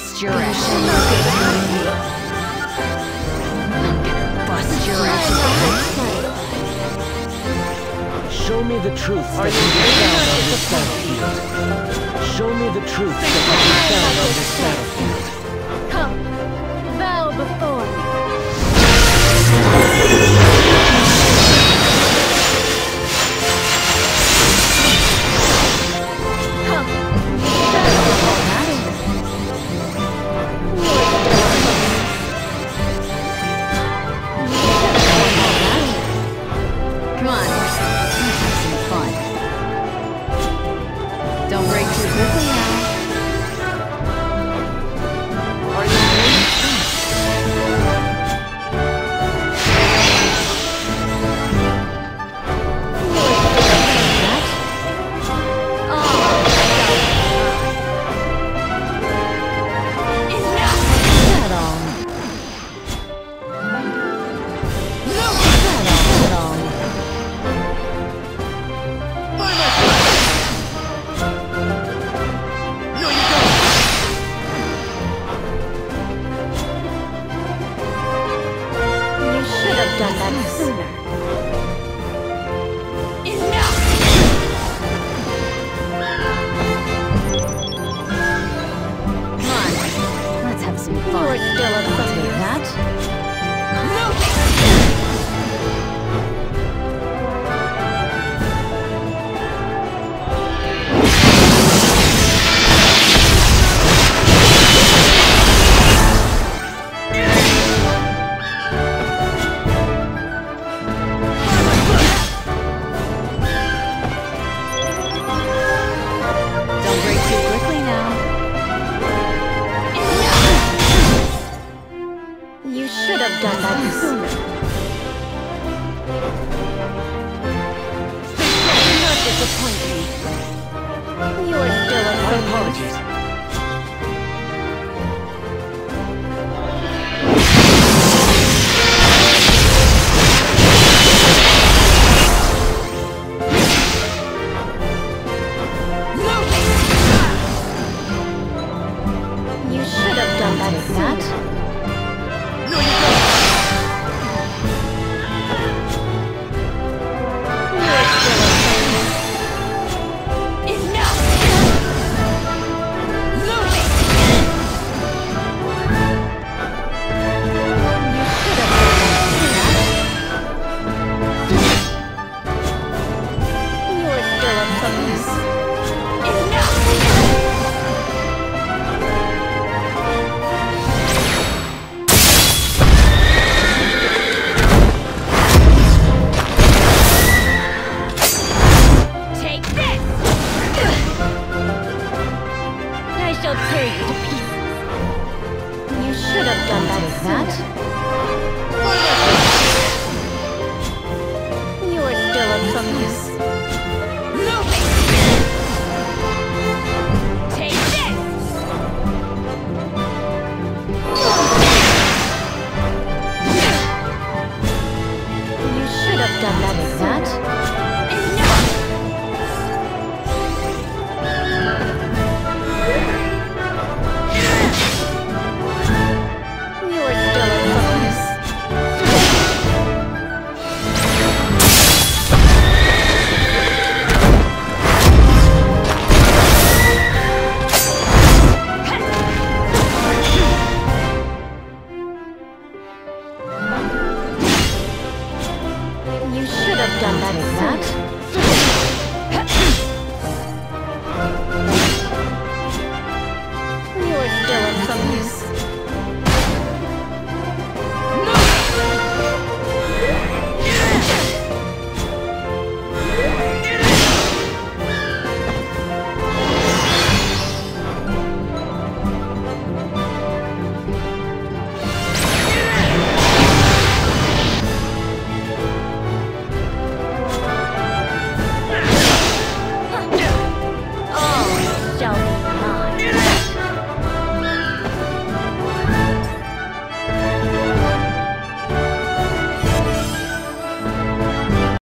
bust your ass. I'm gonna bust your ass. Show me the truth that can be found on this battlefield. Show me the truth that can be found on this battlefield. Come, bow before me. Done that sooner. Come on. Let's have some fun. You're still a that. A My